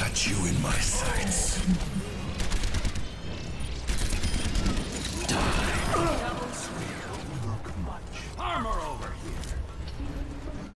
got you in my sights.